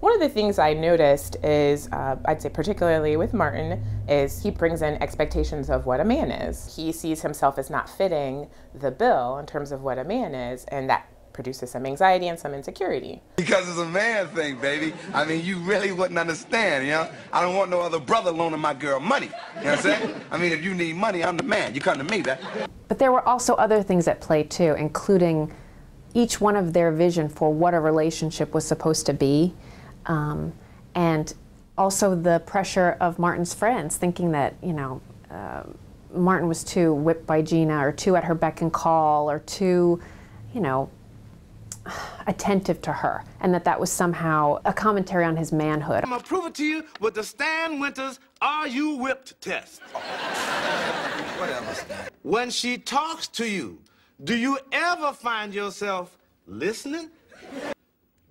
One of the things I noticed is, uh, I'd say particularly with Martin, is he brings in expectations of what a man is. He sees himself as not fitting the bill in terms of what a man is, and that produces some anxiety and some insecurity. Because it's a man thing, baby. I mean, you really wouldn't understand, you know? I don't want no other brother loaning my girl money. You know what I'm saying? I mean, if you need money, I'm the man. You come to me, baby. But there were also other things at play too, including each one of their vision for what a relationship was supposed to be. Um, and also the pressure of Martin's friends, thinking that, you know, uh, Martin was too whipped by Gina or too at her beck and call or too, you know, attentive to her, and that that was somehow a commentary on his manhood. I'm gonna prove it to you with the Stan Winters Are You Whipped test. Whatever, Stan. When she talks to you, do you ever find yourself listening?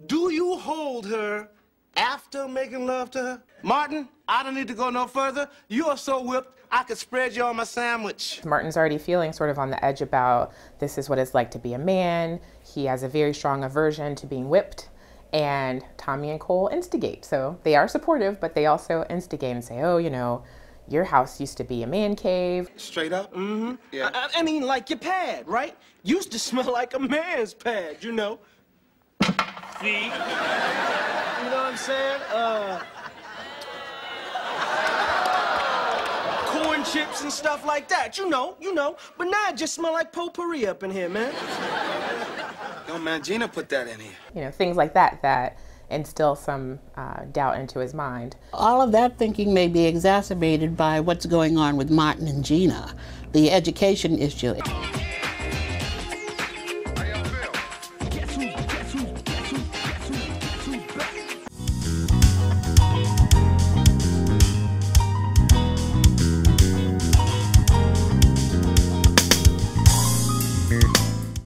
Do you hold her after making love to her? Martin, I don't need to go no further. You are so whipped, I could spread you on my sandwich. Martin's already feeling sort of on the edge about this is what it's like to be a man. He has a very strong aversion to being whipped. And Tommy and Cole instigate. So they are supportive, but they also instigate and say, oh, you know, your house used to be a man cave. Straight up? Mm-hmm. Yeah. I, I mean, like your pad, right? Used to smell like a man's pad, you know. See? You know what I'm saying? Uh, corn chips and stuff like that. You know, you know. But now it just smell like potpourri up in here, man. Yo, man, Gina put that in here. You know, things like that that instill some uh, doubt into his mind. All of that thinking may be exacerbated by what's going on with Martin and Gina, the education issue.